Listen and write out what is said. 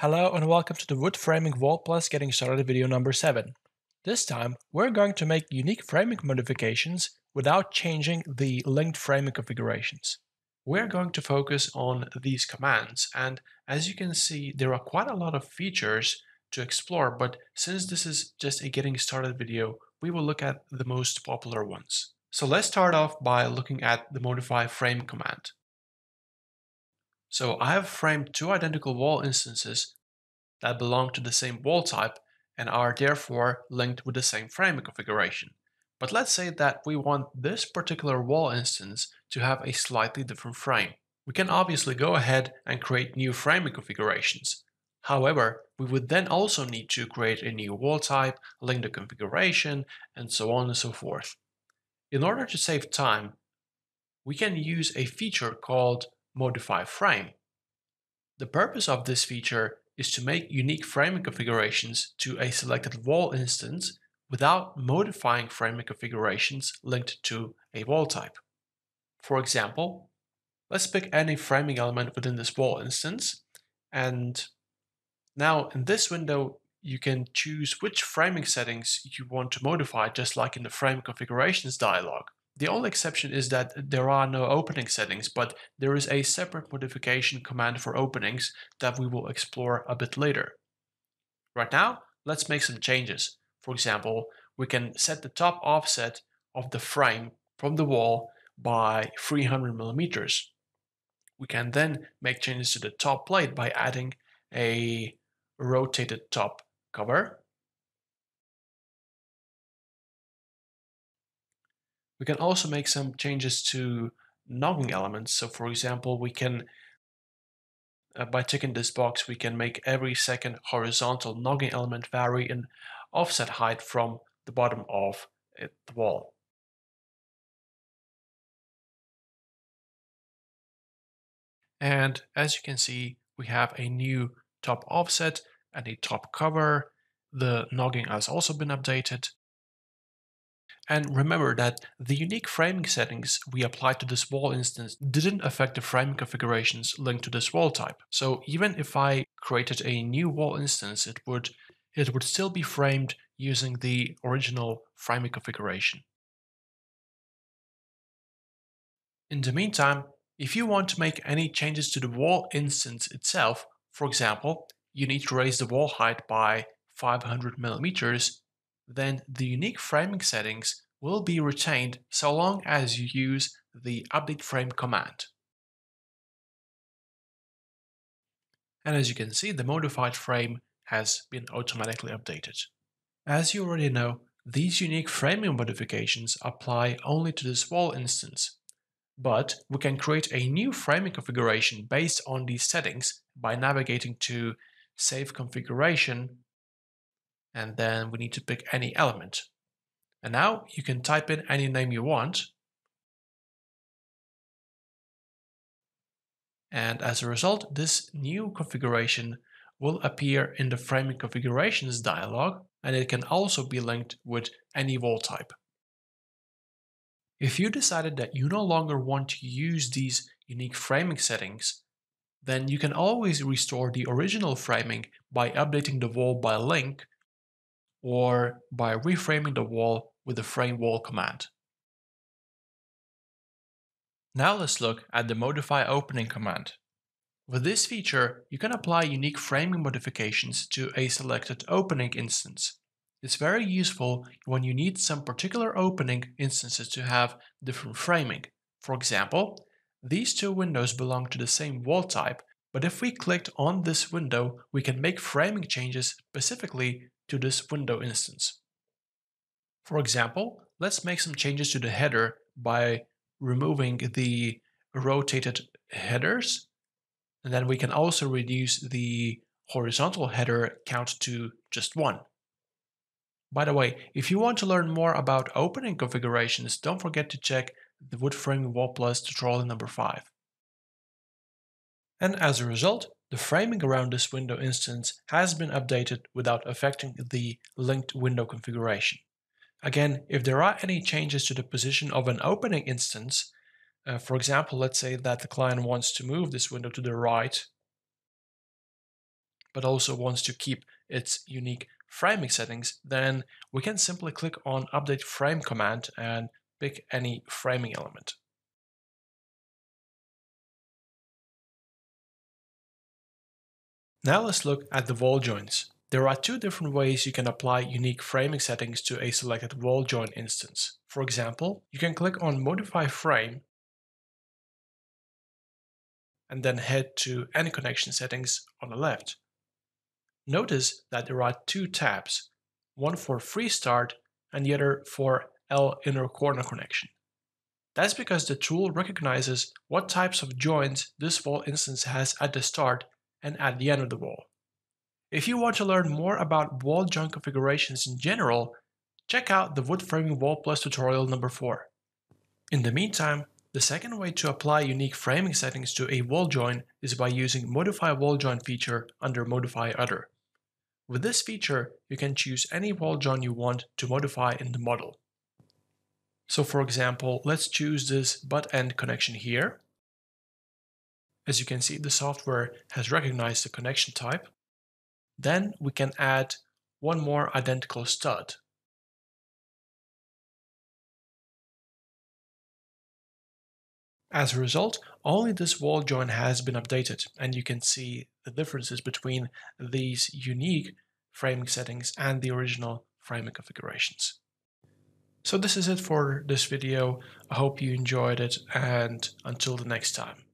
Hello and welcome to the Wood Framing Wall Plus Getting Started video number 7. This time, we're going to make unique framing modifications without changing the linked framing configurations. We're going to focus on these commands and as you can see there are quite a lot of features to explore but since this is just a getting started video we will look at the most popular ones. So let's start off by looking at the modify frame command. So I have framed two identical wall instances that belong to the same wall type and are therefore linked with the same framing configuration. But let's say that we want this particular wall instance to have a slightly different frame. We can obviously go ahead and create new framing configurations. However, we would then also need to create a new wall type, link the configuration, and so on and so forth. In order to save time, we can use a feature called modify frame. The purpose of this feature is to make unique framing configurations to a selected wall instance without modifying framing configurations linked to a wall type. For example, let's pick any framing element within this wall instance and now in this window you can choose which framing settings you want to modify just like in the frame configurations dialog. The only exception is that there are no opening settings, but there is a separate modification command for openings that we will explore a bit later. Right now, let's make some changes. For example, we can set the top offset of the frame from the wall by 300 millimeters. We can then make changes to the top plate by adding a rotated top cover We can also make some changes to nogging elements. So for example, we can, uh, by ticking this box, we can make every second horizontal nogging element vary in offset height from the bottom of it, the wall. And as you can see, we have a new top offset and a top cover. The nogging has also been updated. And remember that the unique framing settings we applied to this wall instance didn't affect the framing configurations linked to this wall type. So even if I created a new wall instance, it would, it would still be framed using the original framing configuration. In the meantime, if you want to make any changes to the wall instance itself, for example, you need to raise the wall height by 500 millimeters then the unique framing settings will be retained so long as you use the update frame command. And as you can see, the modified frame has been automatically updated. As you already know, these unique framing modifications apply only to this wall instance. But we can create a new framing configuration based on these settings by navigating to Save Configuration and then we need to pick any element. And now you can type in any name you want. And as a result, this new configuration will appear in the framing configurations dialog, and it can also be linked with any wall type. If you decided that you no longer want to use these unique framing settings, then you can always restore the original framing by updating the wall by link or by reframing the wall with the frame wall command. Now let's look at the modify opening command. With this feature, you can apply unique framing modifications to a selected opening instance. It's very useful when you need some particular opening instances to have different framing. For example, these two windows belong to the same wall type, but if we clicked on this window, we can make framing changes specifically to this window instance. For example, let's make some changes to the header by removing the rotated headers. And then we can also reduce the horizontal header count to just one. By the way, if you want to learn more about opening configurations, don't forget to check the Wood Wall Plus tutorial number 5. And as a result, the framing around this window instance has been updated without affecting the linked window configuration. Again, if there are any changes to the position of an opening instance, uh, for example, let's say that the client wants to move this window to the right, but also wants to keep its unique framing settings, then we can simply click on Update Frame command and pick any framing element. Now let's look at the wall joints. There are two different ways you can apply unique framing settings to a selected wall joint instance. For example, you can click on Modify Frame and then head to Any Connection Settings on the left. Notice that there are two tabs, one for Free Start and the other for L Inner Corner Connection. That's because the tool recognizes what types of joints this wall instance has at the start and at the end of the wall. If you want to learn more about wall joint configurations in general, check out the Wood Framing Wall Plus tutorial number 4. In the meantime, the second way to apply unique framing settings to a wall joint is by using Modify Wall Joint feature under Modify Other. With this feature, you can choose any wall joint you want to modify in the model. So for example, let's choose this butt end connection here. As you can see, the software has recognized the connection type. Then we can add one more identical stud. As a result, only this wall joint has been updated, and you can see the differences between these unique framing settings and the original framing configurations. So this is it for this video. I hope you enjoyed it, and until the next time.